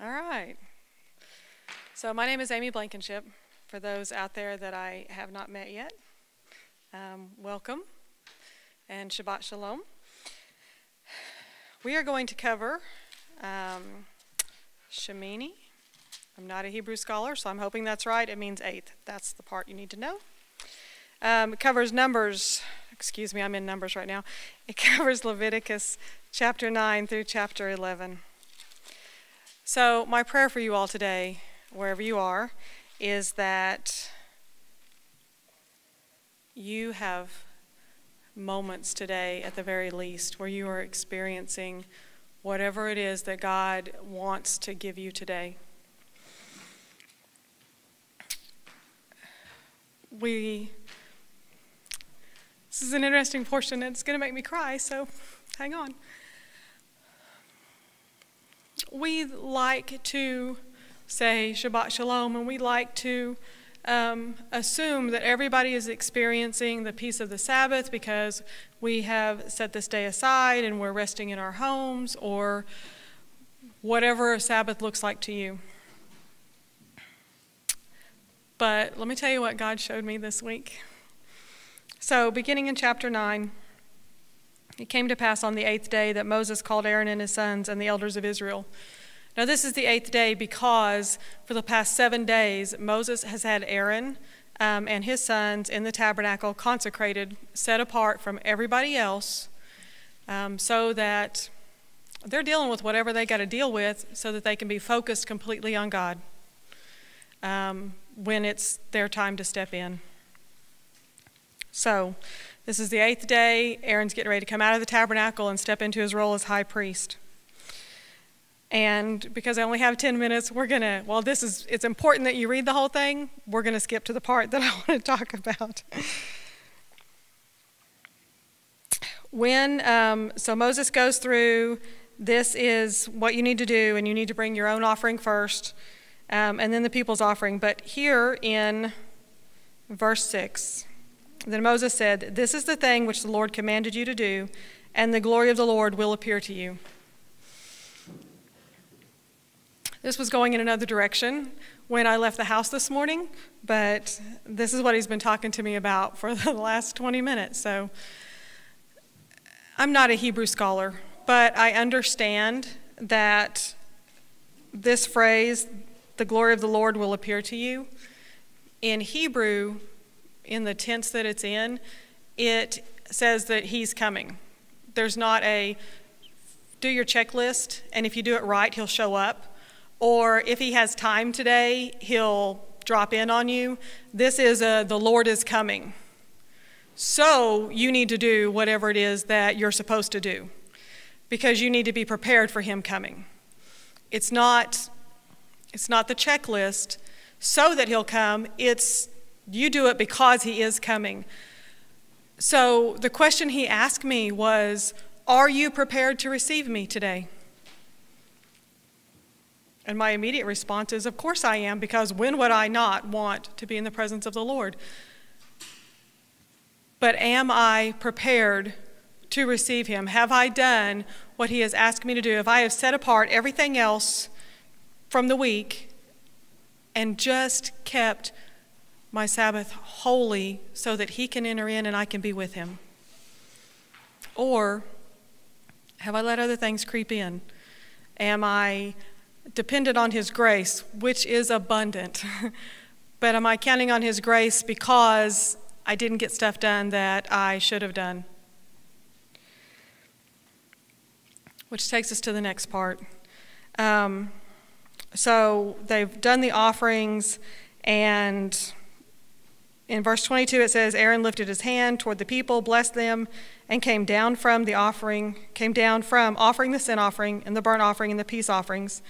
All right. So, my name is Amy Blankenship. For those out there that I have not met yet, um, welcome and Shabbat Shalom. We are going to cover um, Shemini. I'm not a Hebrew scholar, so I'm hoping that's right. It means eighth. That's the part you need to know. Um, it covers Numbers, excuse me, I'm in Numbers right now. It covers Leviticus chapter 9 through chapter 11. So, my prayer for you all today, wherever you are, is that you have moments today, at the very least, where you are experiencing whatever it is that God wants to give you today. We, this is an interesting portion. It's going to make me cry, so hang on we like to say Shabbat Shalom, and we like to um, assume that everybody is experiencing the peace of the Sabbath because we have set this day aside and we're resting in our homes or whatever a Sabbath looks like to you. But let me tell you what God showed me this week. So, beginning in chapter 9. It came to pass on the eighth day that Moses called Aaron and his sons and the elders of Israel. Now, this is the eighth day because for the past seven days, Moses has had Aaron um, and his sons in the tabernacle consecrated, set apart from everybody else, um, so that they're dealing with whatever they got to deal with so that they can be focused completely on God um, when it's their time to step in. So, this is the eighth day. Aaron's getting ready to come out of the tabernacle and step into his role as high priest. And because I only have 10 minutes, we're going to, well, this is, it's important that you read the whole thing. We're going to skip to the part that I want to talk about. when, um, so Moses goes through, this is what you need to do, and you need to bring your own offering first, um, and then the people's offering. But here in verse 6, then Moses said, This is the thing which the Lord commanded you to do, and the glory of the Lord will appear to you. This was going in another direction when I left the house this morning, but this is what he's been talking to me about for the last 20 minutes. So I'm not a Hebrew scholar, but I understand that this phrase, the glory of the Lord will appear to you, in Hebrew in the tense that it's in, it says that he's coming. There's not a do your checklist, and if you do it right, he'll show up. Or if he has time today, he'll drop in on you. This is a the Lord is coming. So you need to do whatever it is that you're supposed to do because you need to be prepared for him coming. It's not it's not the checklist so that he'll come. It's you do it because he is coming. So the question he asked me was Are you prepared to receive me today? And my immediate response is, Of course I am, because when would I not want to be in the presence of the Lord? But am I prepared to receive him? Have I done what he has asked me to do? If I have set apart everything else from the week and just kept my Sabbath holy so that he can enter in and I can be with him? Or have I let other things creep in? Am I dependent on his grace, which is abundant? but am I counting on his grace because I didn't get stuff done that I should have done? Which takes us to the next part. Um, so they've done the offerings and in verse 22, it says, Aaron lifted his hand toward the people, blessed them, and came down from the offering, came down from offering the sin offering and the burnt offering and the peace offerings.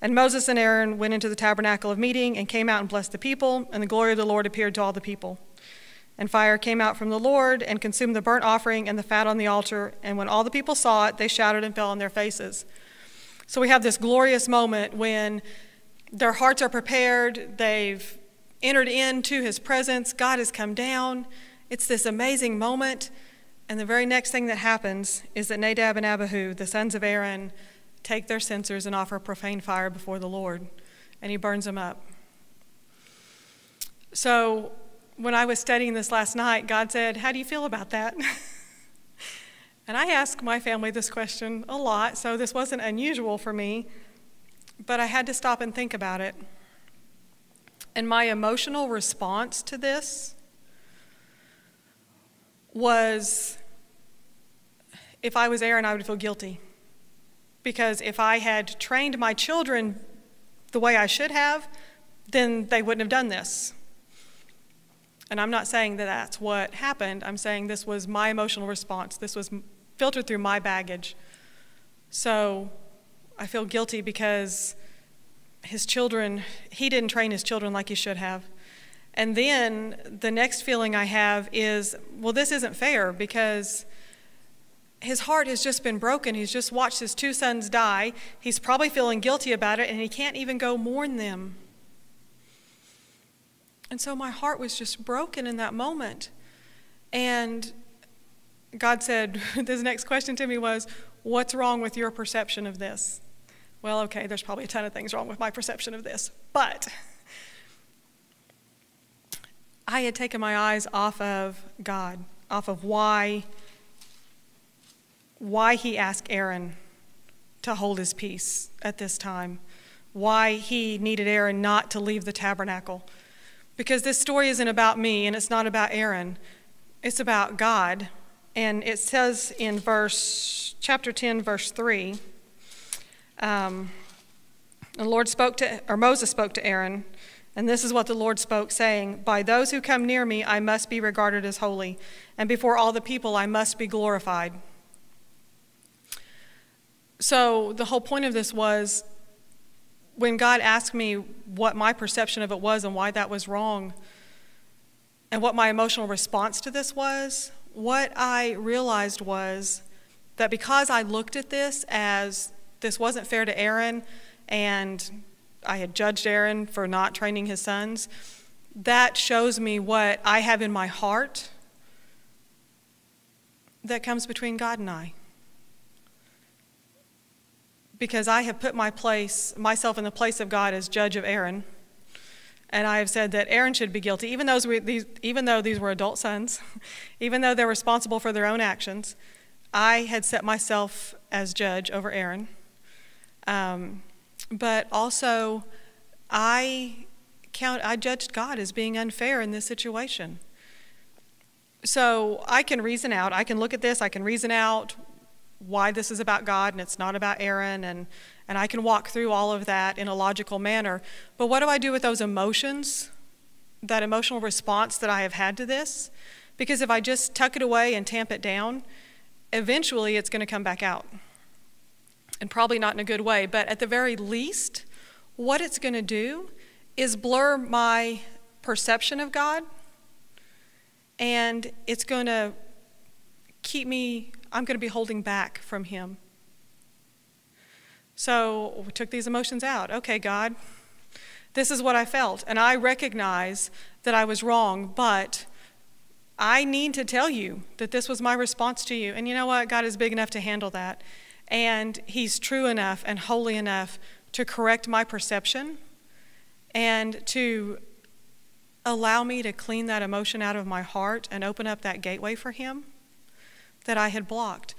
And Moses and Aaron went into the tabernacle of meeting and came out and blessed the people, and the glory of the Lord appeared to all the people. And fire came out from the Lord and consumed the burnt offering and the fat on the altar. And when all the people saw it, they shouted and fell on their faces. So we have this glorious moment when their hearts are prepared, they've entered into his presence. God has come down. It's this amazing moment. And the very next thing that happens is that Nadab and Abihu, the sons of Aaron, take their censers and offer profane fire before the Lord, and he burns them up. So, when I was studying this last night, God said, How do you feel about that? and I ask my family this question a lot, so this wasn't unusual for me, but I had to stop and think about it. And my emotional response to this was if I was Aaron, I would feel guilty. Because if I had trained my children the way I should have, then they wouldn't have done this. And I'm not saying that that's what happened. I'm saying this was my emotional response. This was filtered through my baggage. So I feel guilty because his children, he didn't train his children like he should have. And then the next feeling I have is, well, this isn't fair because his heart has just been broken. He's just watched his two sons die. He's probably feeling guilty about it, and he can't even go mourn them. And so my heart was just broken in that moment. And God said, this next question to me was, What's wrong with your perception of this? Well, okay, there's probably a ton of things wrong with my perception of this, but I had taken my eyes off of God, off of why why he asked Aaron to hold his peace at this time, why he needed Aaron not to leave the tabernacle. Because this story isn't about me and it's not about Aaron, it's about God. And it says in verse chapter 10, verse 3, um, the Lord spoke to, or Moses spoke to Aaron, and this is what the Lord spoke, saying, By those who come near me I must be regarded as holy, and before all the people I must be glorified. So the whole point of this was when God asked me what my perception of it was and why that was wrong, and what my emotional response to this was, what I realized was that because I looked at this as this wasn't fair to Aaron and I had judged Aaron for not training his sons, that shows me what I have in my heart that comes between God and I because I have put my place, myself in the place of God as judge of Aaron. And I have said that Aaron should be guilty, even, those, these, even though these were adult sons, even though they're responsible for their own actions. I had set myself as judge over Aaron. Um, but also, I count, I judged God as being unfair in this situation. So I can reason out, I can look at this, I can reason out why this is about God and it's not about Aaron, and, and I can walk through all of that in a logical manner. But what do I do with those emotions, that emotional response that I have had to this? Because if I just tuck it away and tamp it down, eventually it's going to come back out. And probably not in a good way, but at the very least, what it's going to do is blur my perception of God, and it's going to keep me I'm going to be holding back from Him. So we took these emotions out. Okay, God, this is what I felt. And I recognize that I was wrong, but I need to tell you that this was my response to you. And you know what? God is big enough to handle that. And He's true enough and holy enough to correct my perception and to allow me to clean that emotion out of my heart and open up that gateway for Him that I had blocked.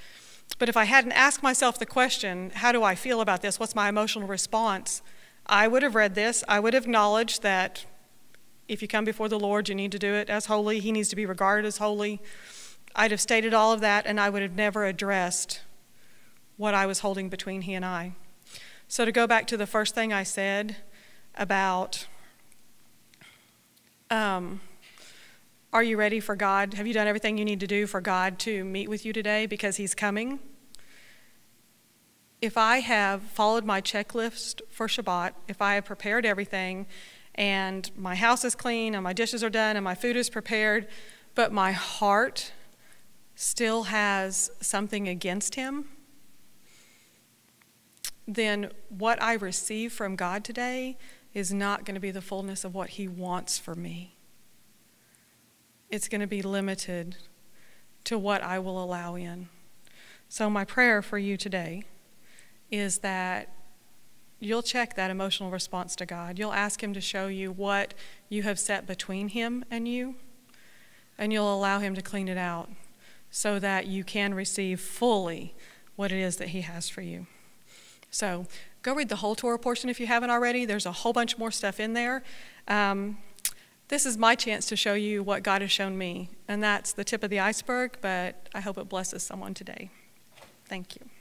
But if I hadn't asked myself the question, how do I feel about this? What's my emotional response? I would have read this. I would have acknowledged that if you come before the Lord, you need to do it as holy. He needs to be regarded as holy. I'd have stated all of that, and I would have never addressed what I was holding between He and I. So, to go back to the first thing I said about um, are you ready for God? Have you done everything you need to do for God to meet with you today because He's coming? If I have followed my checklist for Shabbat, if I have prepared everything, and my house is clean, and my dishes are done, and my food is prepared, but my heart still has something against Him, then what I receive from God today is not going to be the fullness of what He wants for me it's going to be limited to what I will allow in. So, my prayer for you today is that you'll check that emotional response to God. You'll ask Him to show you what you have set between Him and you, and you'll allow Him to clean it out so that you can receive fully what it is that He has for you. So go read the whole Torah portion if you haven't already. There's a whole bunch more stuff in there. Um, this is my chance to show you what God has shown me, and that's the tip of the iceberg, but I hope it blesses someone today. Thank you.